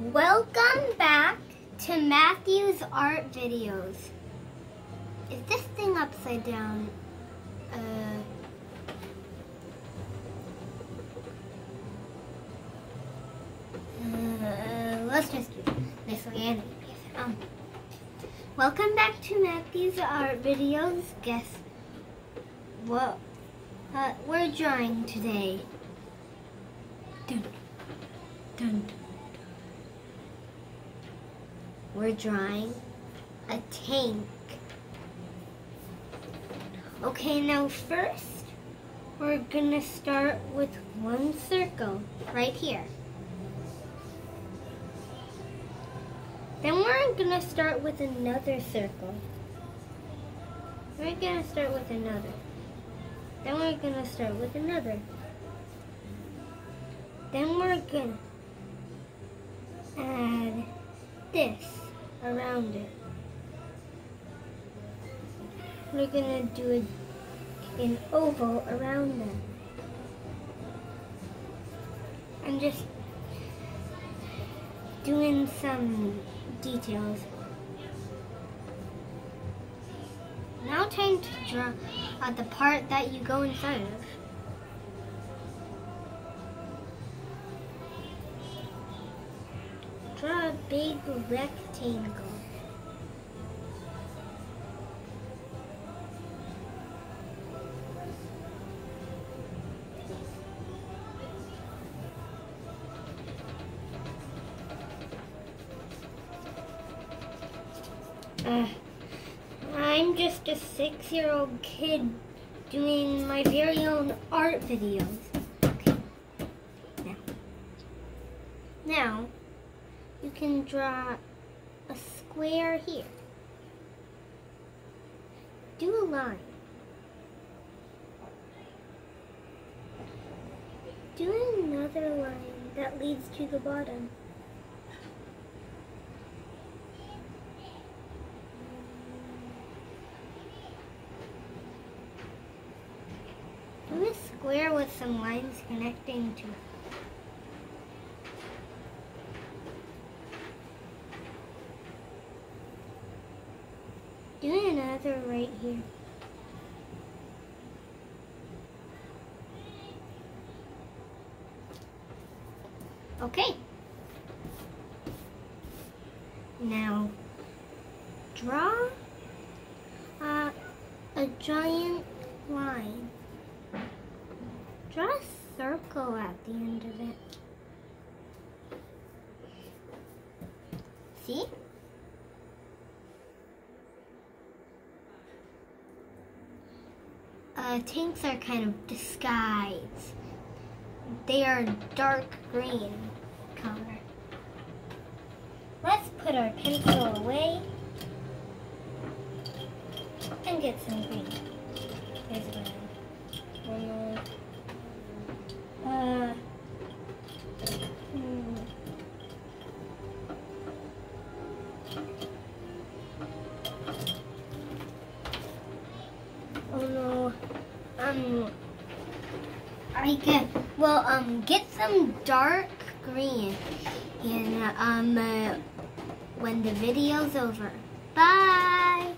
Welcome back to Matthew's art videos. Is this thing upside down? Uh, uh, let's just do this way anyway. Um, welcome back to Matthew's art videos. Guess what? Uh, we're drawing today. Dun, dun, dun. We're drawing a tank. Okay, now first, we're gonna start with one circle right here. Then we're gonna start with another circle. We're gonna start with another. Then we're gonna start with another. Then we're gonna add this around it. We're gonna do an oval around them. I'm just doing some details. Now time to draw uh, the part that you go inside of. Draw a big rectangle. Uh, I'm just a six-year-old kid doing my very own art videos. Okay. Now. Now, you can draw a square here. Do a line. Do another line that leads to the bottom. Do a square with some lines connecting to it. Do another right here. Okay. Now, draw uh, a giant line. Draw a circle at the end of it. See? Uh, tanks are kind of disguised. They are dark green color. Let's put our pencil away and get some green. Here's one. One more. Uh, hmm. Um, I can, well, um, get some dark green and, um, uh, when the video's over. Bye!